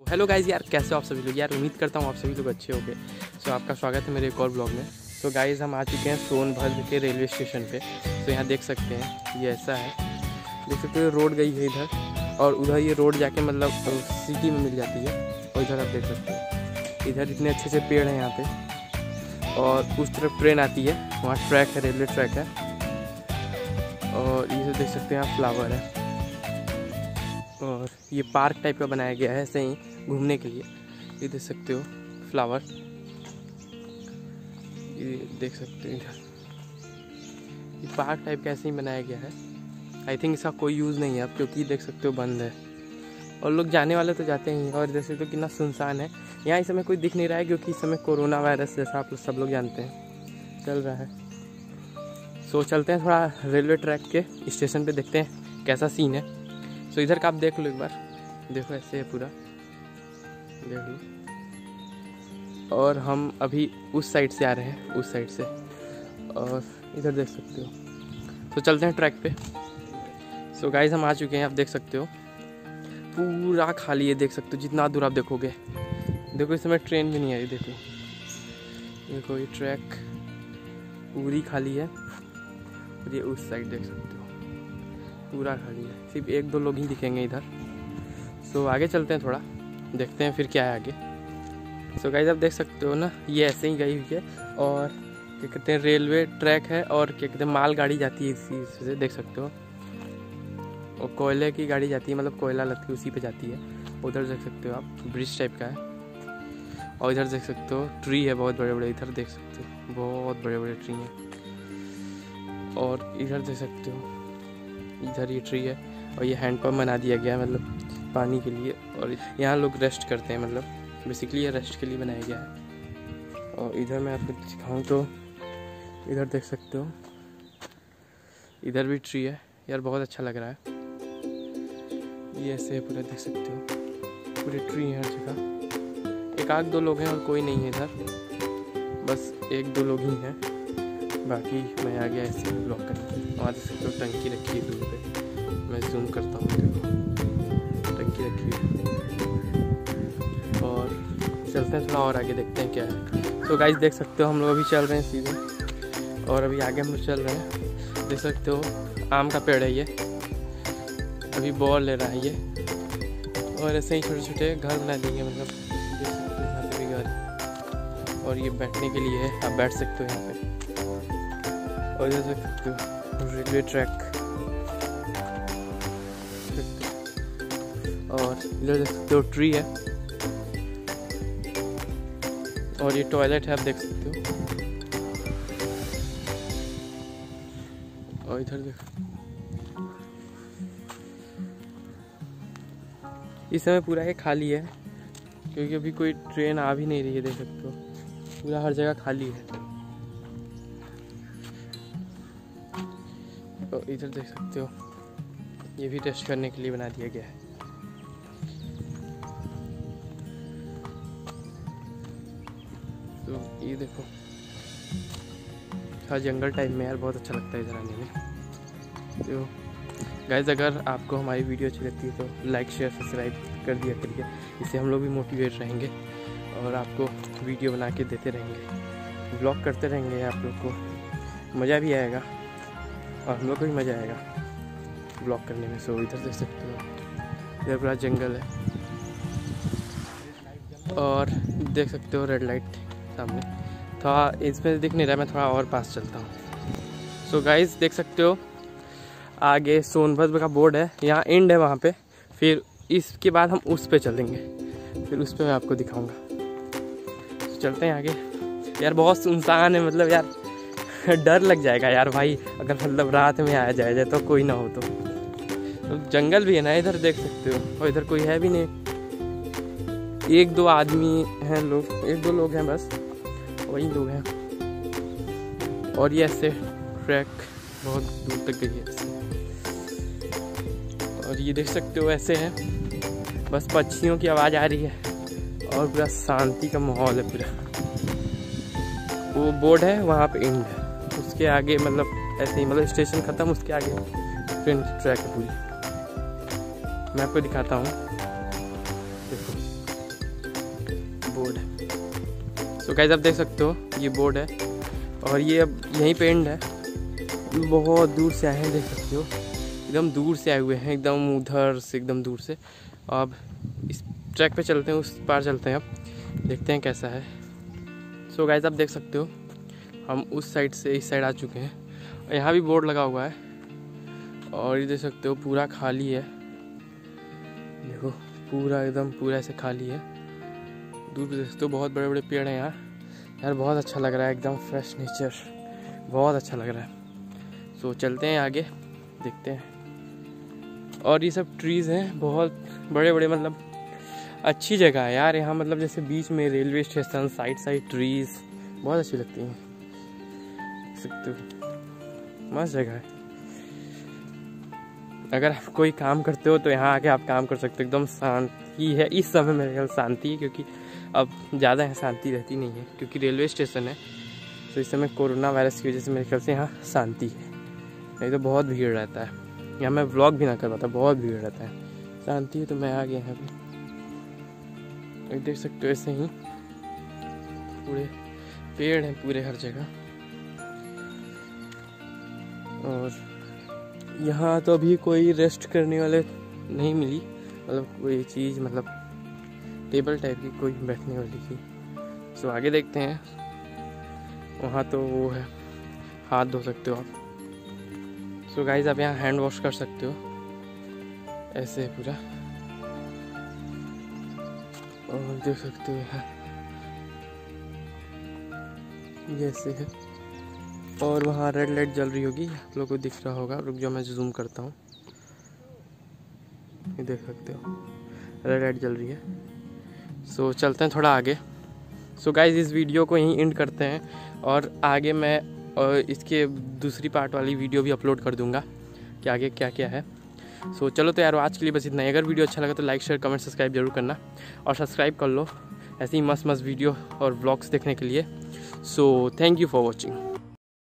Hello guys यार, कैसे हो आप सभी लोग? यार, उम्मीद करता हूँ आप सभी लोग अच्छे होंगे। सो आपका स्वागत है मेरे एक और ब्लॉग में। सो गाइज़ हम आ चुके हैं सोनभद्र के रेलवे स्टेशन पे। तो यहाँ देख सकते हैं, ये ऐसा है। देख सकते हो, रोड गई है इधर, और उधर ये रोड जाके मतलब सिटी में मिल जाती है। और इधर आप देख सकते हैं, इधर इतने अच्छे से पेड़ हैं यहाँ पे। और उस तरफ़ ट्रेन आती है, वहाँ ट्रैक है रेलवे ट्रैक है। और ये देख सकते हैं यहाँ फ्लावर है। और ये पार्क टाइप का बनाया गया है ऐसे ही घूमने के लिए। ये देख सकते हो, फ्लावर। ये देख सकते हो इधर। ये पार्क टाइप का ऐसे ही बनाया गया है। आई थिंक इसका कोई यूज़ नहीं है अब, क्योंकि देख सकते हो बंद है। और लोग जाने वाले तो जाते ही और जैसे तो कितना सुनसान है। यहाँ इस समय कोई दिख नहीं रहा है, क्योंकि इस समय कोरोना वायरस जैसा आप लोग सब लोग जानते हैं। चल रहा है। सो चलते हैं थोड़ा रेलवे ट्रैक के स्टेशन पे देखते हैं कैसा सीन है। सो इधर का आप देख लो एक बार। देखो, ऐसे है पूरा। देख लो। और हम अभी उस साइड से आ रहे हैं, उस साइड से। और इधर देख सकते हो। तो चलते हैं ट्रैक पे। सो गाइज़ हम आ चुके हैं, आप देख सकते हो। पूरा खाली है, देख सकते हो। जितना दूर आप देखोगे। देखो, इस समय ट्रेन भी नहीं आई, देखो। देखो, ये ट्रैक पूरी खाली है। और ये उस साइड देख सकते हो। पूरा खाली है। सिर्फ़ एक दो लोग ही दिखेंगे इधर। सो आगे चलते हैं थोड़ा। देखते हैं फिर क्या है आगे। सो गाइज़ आप देख सकते हो ना, ये ऐसे ही गई हुई है और क्या कहते हैं, रेलवे ट्रैक है और क्या कहते हैं माल गाड़ी जाती है इसी से, देख सकते हो। और कोयले की गाड़ी जाती है मतलब कोयला लगती है उसी पे जाती है। उधर देख सकते हो आप, ब्रिज टाइप का है। और इधर देख सकते हो, ट्री है बहुत बड़े बड़े इधर देख सकते हो, बहुत बड़े बड़े ट्री हैं। और इधर देख सकते हो इधर ये ट्री है और ये हैंडपम्प बना दिया गया है मतलब पानी के लिए। और यहाँ लोग रेस्ट करते हैं मतलब बेसिकली ये रेस्ट के लिए बनाया गया है। और इधर मैं आपको दिखाऊँ तो इधर देख सकते हो, इधर भी ट्री है। यार बहुत अच्छा लग रहा है। ये ऐसे पूरा, देख सकते हो। पूरे ट्री है हर जगह। एक आध दो लोग हैं और कोई नहीं है इधर। बस एक दो लोग ही हैं। बाकी मैं आ गया ऐसे ब्लॉक करके वहाँ सकते हो टंकी रखी है दूर पे। मैं जूम करता हूँ टंकी रखी है। और चलते हैं थोड़ा और आगे, देखते हैं क्या है। तो गाइस देख सकते हो हम लोग अभी चल रहे हैं सीधे। और अभी आगे हम लोग चल रहे हैं। देख सकते हो, आम का पेड़ है ये। अभी बॉल ले रहा है ये। और ऐसे ही छोटे छोटे घर बना देंगे मतलब। घर और ये बैठने के लिए है। आप बैठ सकते हो यहाँ पे। और इधर देख सकते हो रेलवे ट्रैक और इधर देख सकते हो ट्री है और ये टॉयलेट है आप देख सकते हो और इधर देख इस समय पूरा ये खाली है, क्योंकि अभी कोई ट्रेन आ भी नहीं रही है, देख सकते हो। पूरा हर जगह खाली है। इधर देख सकते हो। ये भी टेस्ट करने के लिए बना दिया गया है। तो ये देखो। हाँ जंगल टाइप में यार बहुत अच्छा लगता है इधर आने में। तो गाइज़ अगर आपको हमारी वीडियो अच्छी लगती है तो लाइक शेयर सब्सक्राइब कर दिया करिए। इससे हम लोग भी मोटिवेट रहेंगे और आपको वीडियो बना के देते रहेंगे। ब्लॉग करते रहेंगे आप लोग को। मज़ा भी आएगा। और हम लोग को भी मज़ा आएगा। ब्लॉग करने में सो इधर देख सकते हो इधर पूरा जंगल है। और देख सकते हो रेड लाइट सामने। थोड़ा इसमें दिख नहीं रहा, मैं थोड़ा और पास चलता हूँ। सो गाइस देख सकते हो, आगे सोनभद्र का बोर्ड है। यहाँ एंड है वहाँ पे। फिर इसके बाद हम उस पर चलेंगे। फिर उस पर मैं आपको दिखाऊँगा। चलते हैं आगे। यार बहुत सुनसान है मतलब यार डर लग जाएगा यार भाई अगर मतलब रात में आया जाए जाए तो कोई ना हो तो, जंगल भी है ना इधर देख सकते हो। और इधर कोई है भी नहीं। एक दो आदमी हैं लोग एक दो लोग हैं बस। वही लोग हैं। और ये ऐसे ट्रैक बहुत दूर तक गई है। और ये देख सकते हो ऐसे है। बस पक्षियों की आवाज़ आ रही है। और पूरा शांति का माहौल है पूरा। वो बोर्ड है वहाँ पे एंड है। उसके आगे मतलब ऐसे ही मतलब स्टेशन ख़त्म, उसके आगे ट्रेन ट्रैक है पूरी। मैं आपको दिखाता हूँ। देखो। बोर्ड है। सो गाइज़ आप देख सकते हो, ये बोर्ड है। और ये अब यहीं पे एंड है। बहुत दूर से आए हैं, देख सकते हो। एकदम दूर से आए हुए हैं, एकदम उधर से, एकदम दूर से। अब इस ट्रैक पे चलते हैं, उस पार चलते हैं अब। देखते हैं कैसा है। सो so गाइज़ आप देख सकते हो हम उस साइड से इस साइड आ चुके हैं। यहाँ भी बोर्ड लगा हुआ है। और ये देख सकते हो, पूरा खाली है। देखो, पूरा एकदम, पूरा ऐसे खाली है। दूर देख सकते हो, बहुत बड़े बड़े पेड़ हैं यहाँ यार, बहुत अच्छा लग रहा है, एकदम फ्रेश नेचर बहुत अच्छा लग रहा है। सो चलते हैं आगे, देखते हैं। और ये सब ट्रीज़ हैं, बहुत बड़े बड़े मतलब अच्छी जगह है यार। यहाँ मतलब जैसे बीच में railway station side side trees बहुत अच्छी लगती हैं। सकते हो। मस्त जगह है। अगर आप कोई काम करते हो तो यहाँ आके आप काम कर सकते हो। एकदम शांति है। इस समय मेरे ख्याल शांति है, क्योंकि अब ज़्यादा यहाँ शांति रहती नहीं है, क्योंकि रेलवे स्टेशन है। तो इस समय कोरोना वायरस की वजह से मेरे ख्याल से यहाँ शांति है। नहीं तो बहुत भीड़ रहता है। यहाँ मैं व्लॉग भी ना कर पाता, बहुत भीड़ रहता है। शांति है तो मैं आ गया यहाँ पे। देख सकते हो ऐसे ही पूरे पेड़ हैं पूरे हर जगह। और यहाँ तो अभी कोई रेस्ट करने वाले नहीं मिली। मतलब कोई चीज़ मतलब टेबल टाइप की कोई बैठने वाली थी। सो आगे देखते हैं। वहाँ तो वो है। हाथ धो सकते हो आप। सो गाइज़ आप यहाँ हैंड वॉश कर सकते हो। ऐसे है पूरा। और देख सकते हो यहाँ। ये ऐसे है। और वहाँ रेड लाइट जल रही होगी। आप लोग को दिख रहा होगा। रुक जो मैं जूम करता हूँ। ये देख सकते हो। रेड लाइट जल रही है। सो so, चलते हैं थोड़ा आगे। सो so, गाइज़ इस वीडियो को यहीं एंड करते हैं। और आगे मैं और इसके दूसरी पार्ट वाली वीडियो भी अपलोड कर दूँगा कि आगे क्या क्या है। सो so, चलो तो यार आज के लिए बस इतना ही। अगर वीडियो अच्छा लगा तो लाइक शेयर कमेंट सब्सक्राइब ज़रूर करना। और सब्सक्राइब कर लो। ऐसे मस्त मस्त वीडियो और ब्लॉग्स देखने के लिए। So thank you for watching